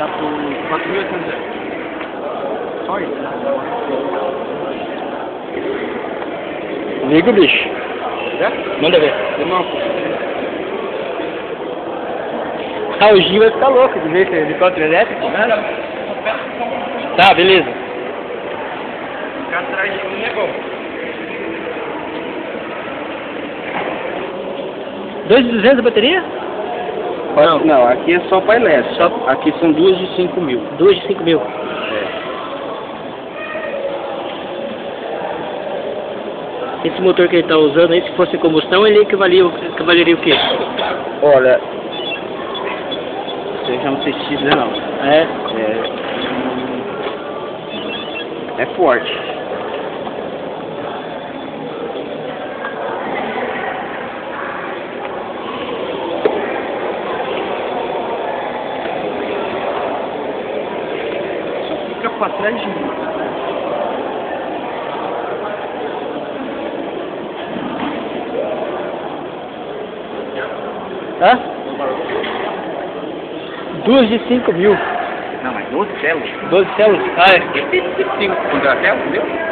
4.800 Só isso. Liga o bicho. É? Manda ver. Não. Ah, o Gil vai ficar louco de ver esse helicóptero elétrico. Tá, beleza. Ficar atrás de mim é bom. 2.200 a bateria? Não, não, aqui é só painel. Só, aqui são duas de 5 mil. Duas de 5 mil. Esse motor que ele está usando aí, se fosse combustão, ele equivalia, equivaleria o quê? Olha, você já não sei te dizer não. É, É, é forte. Só fica pra trás de mim. hã? Duas de 5 mil. Não, mas 12 células. 12 células? Ah, é. 5 contra a célula, entendeu?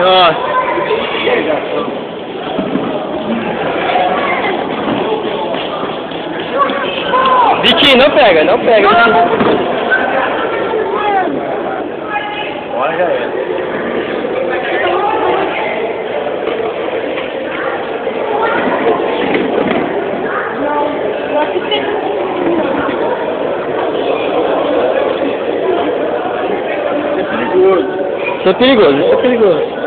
Nossa. Vicky, não pega, não pega. Olha ela. É. Isso é perigoso, isso é perigoso.